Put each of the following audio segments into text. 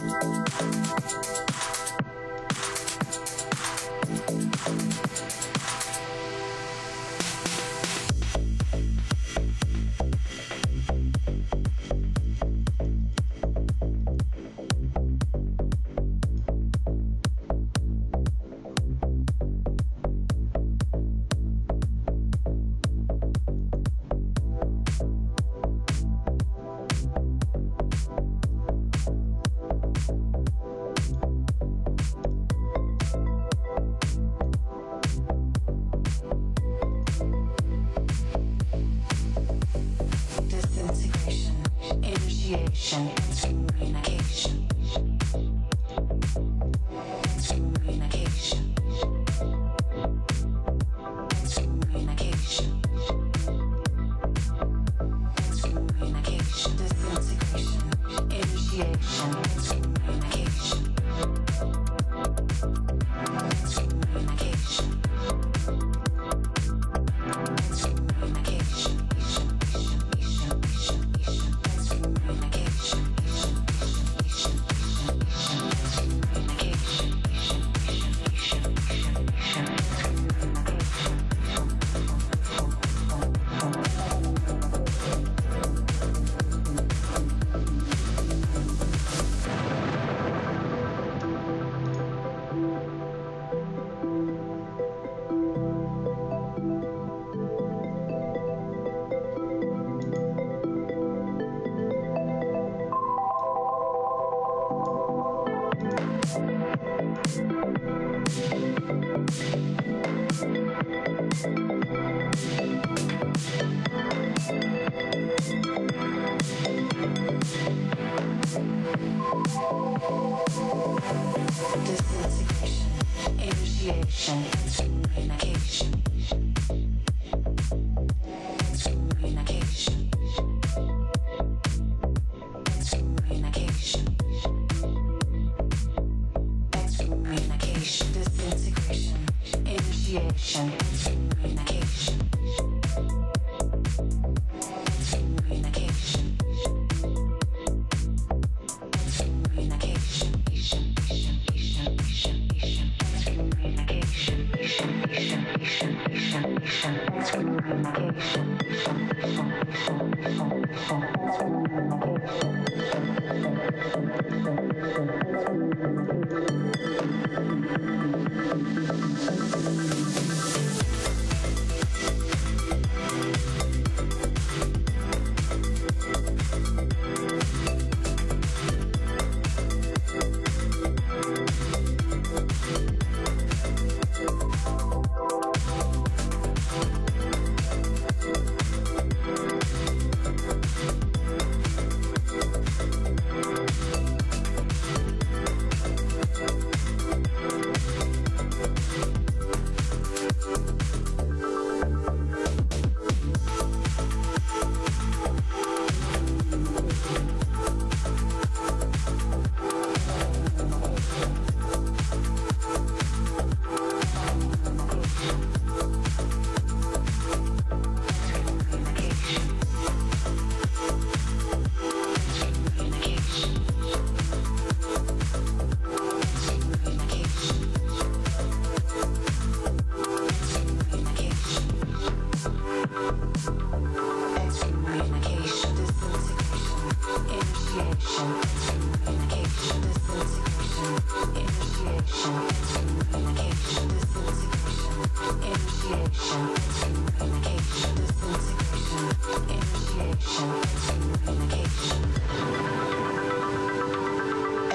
Música Initiation. Thank you.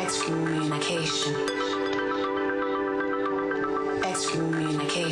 excommunication. Excommunication.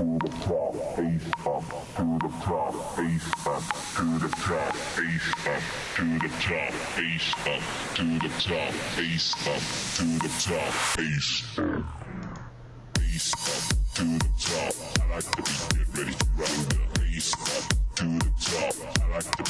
to the top, face up, to the top, face up, to the top, face up, to the top, face up, to the top, face up, to the top, face up. Face up to the top. I like to be get ready to run. Face up to the top. I like to